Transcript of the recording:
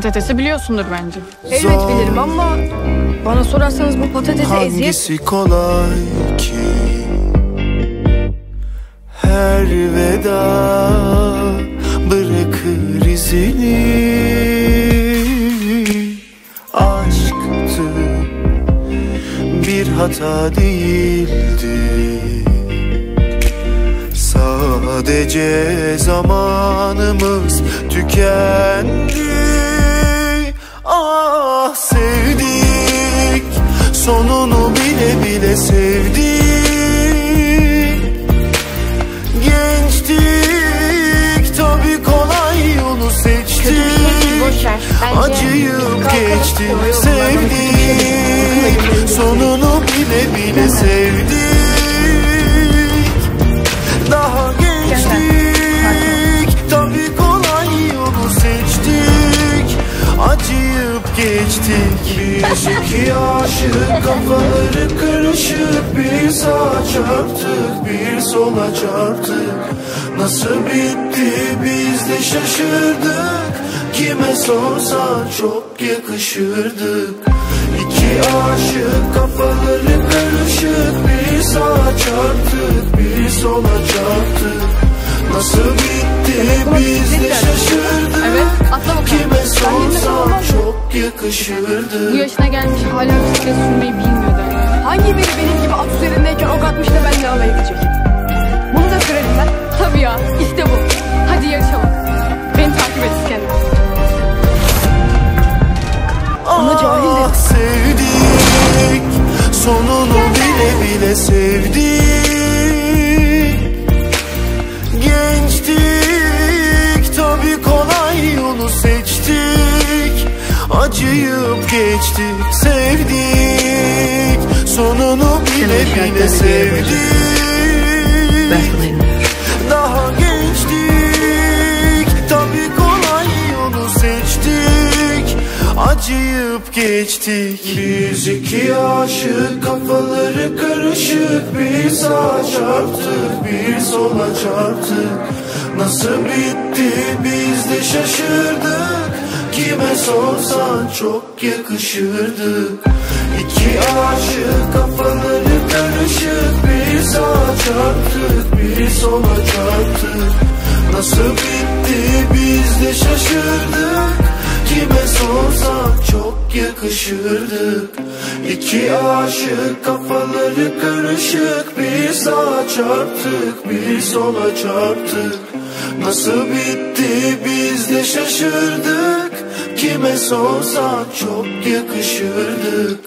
patatesi biliyorsundur bence. Elbet bilirim ama bana sorarsanız bu patatese eziyet Hangisi kolay ki? Her veda bırakır izini. Aşktı bir hata değildi. Sadece zamanımız tükendi sevdik Gençtik tabi kolay yolu seçtik Acıyıp koyalım. sevdik Sonunu bile bile sevdik. Daha gençtik Tabi kolay yolu seçtik. Acıyıp geçtik Biz iki aşık kafaları karışık. Bir sağa çarptık bir sola çarptık. Nasıl bitti biz de şaşırdık. Kime sorsan çok yakışırdık. İki aşık kafaları karışık. Bir sağa çarptık bir sola çarptık. Nasıl bitti biz de şaşırdık yakışırdı Bu yaşına gelmiş hala bisiklet sürmeyi bilmiyor da. Hangi biri benim gibi at üzerindeyken ok atmış da benimle alay edecek? Bunu da sürerim ben. Tabii ya işte bu. Hadi yarışalım. Beni takip et İskender. Ama cahil de- Ah sevdik Sonunu bile bile sevdik Acıyıp geçtik sevdik. Sonunu bile bile sevdik. Daha gençtik Tabi kolay yolu seçtik. Acıyıp geçtik. Biz iki aşık kafaları karışık. Bir sağa çarptık bir sola çarptık. Nasıl bitti biz de şaşırdık Kime sorsan çok yakışırdık İki aşık kafaları karışık Bir sağa çarptık bir sola çarptık. Nasıl bitti biz de şaşırdık. Kime sorsan çok yakışırdık. İki aşık kafaları karışık Bir sağa çarptık bir sola çarptık. Nasıl bitti biz de şaşırdık Kime sorsan çok yakışırdık